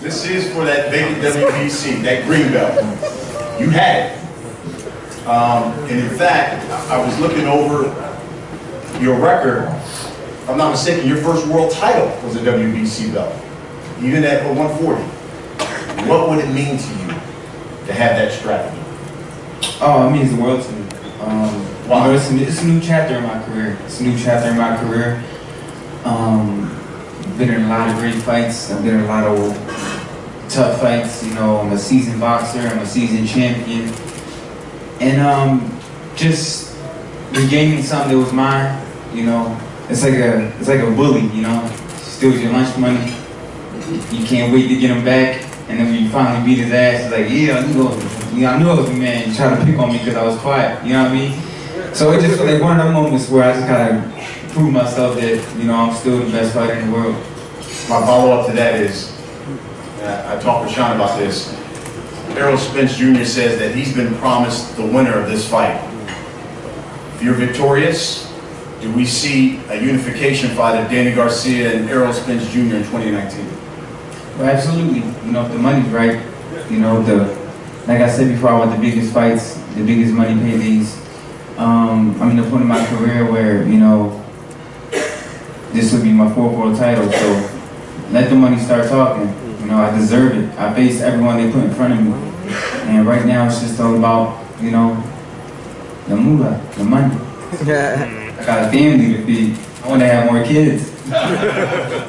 This is for that vacant WBC, that green belt. You had it. Um, and in fact, I was looking over your record. If I'm not mistaken, your first world title was a WBC belt, even at 140. What would it mean to you to have that strap? Oh, it means the world to me. Um, Why? You know, it's, a, it's a new chapter in my career. It's a new chapter in my career. Um, been in a lot of great fights. I've been in a lot of tough fights. You know, I'm a seasoned boxer. I'm a seasoned champion. And um, just regaining something that was mine. You know, it's like a it's like a bully. You know, steals your lunch money. You can't wait to get him back. And then when you finally beat his ass, it's like, yeah, I knew, I was, I knew I was a man. You try to pick on me because I was quiet. You know what I mean? So it just like one of those moments where I just kind of proved myself that, you know, I'm still the best fighter in the world. My follow-up to that is, uh, I talked with Shawn about this. Errol Spence Jr. says that he's been promised the winner of this fight. If you're victorious, do we see a unification fight of Danny Garcia and Errol Spence Jr. in 2019? Well, absolutely. You know, if the money's right, you know, the, like I said before, I want the biggest fights, the biggest money paydays. Um, I'm in the point of my career where, you know, this would be my fourth world title, so let the money start talking. You know, I deserve it. I face everyone they put in front of me. And right now it's just all about, you know, the moolah, the money. I got a family to feed. I want to have more kids.